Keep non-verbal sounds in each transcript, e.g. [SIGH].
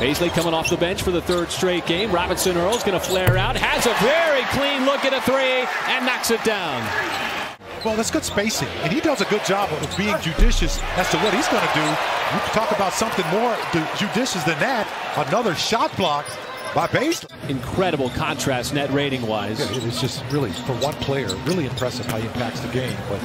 Bazley coming off the bench for the third straight game. Robinson Earl's going to flare out, has a very clean look at a three, and knocks it down. Well, that's good spacing, and he does a good job of being judicious as to what he's going to do. You can talk about something more judicious than that. Another shot block by Bazley. Incredible contrast net rating wise. Yeah, it's just really, for one player, really impressive how he impacts the game. But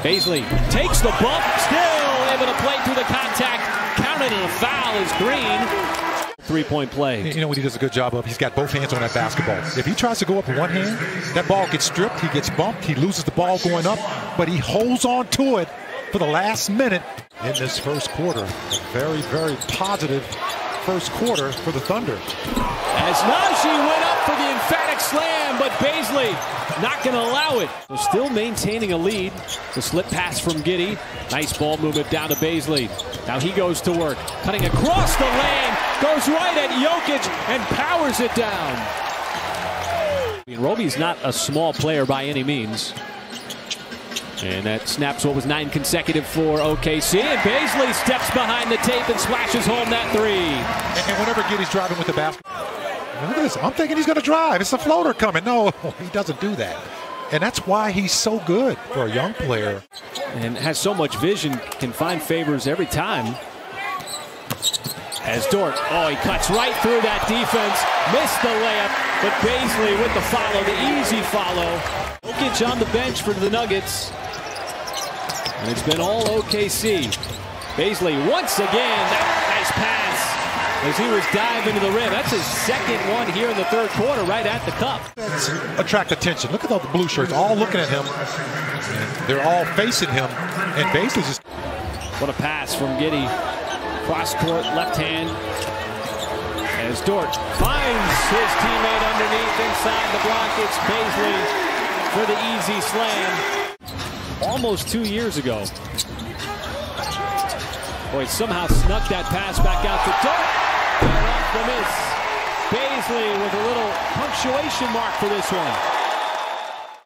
Bazley takes the bump, still able to play through the contact. Counted and a foul is Green. Three-point play. You know what he does a good job of? He's got both hands on that basketball. If he tries to go up with one hand, that ball gets stripped, he gets bumped, he loses the ball going up, but he holds on to it for the last minute in this first quarter. A very, very positive first quarter for the Thunder. As Nnaji went up for the emphatic slam, but Bazley not going to allow it. Still maintaining a lead. The slip pass from Giddey. Nice ball movement down to Bazley. Now he goes to work. Cutting across the lane. Goes right at Jokic and powers it down. Mean, Roby's not a small player by any means. And that snaps what was nine consecutive for OKC. And Bazley steps behind the tape and splashes home that three. And, and whenever Giddey's driving with the basketball, look at this. I'm thinking he's going to drive. It's a floater coming. No, [LAUGHS] he doesn't do that. And that's why he's so good for a young player. And has so much vision, can find favors every time. As Dort, oh, he cuts right through that defense. Missed the layup, but Bazley with the follow, the easy follow. Jokic on the bench for the Nuggets. And it's been all OKC. Bazley once again, nice pass as he was diving to the rim. That's his second one here in the third quarter, right at the cup. Attract attention. Look at all the blue shirts, all looking at him. They're all facing him, and Bazley just. What a pass from Giddey. Cross court, left hand. As Dort finds his teammate underneath inside the block, it's Bazley for the easy slam almost two years ago. Boy, somehow snuck that pass back out to Dort. Off the miss. Bazley with a little punctuation mark for this one.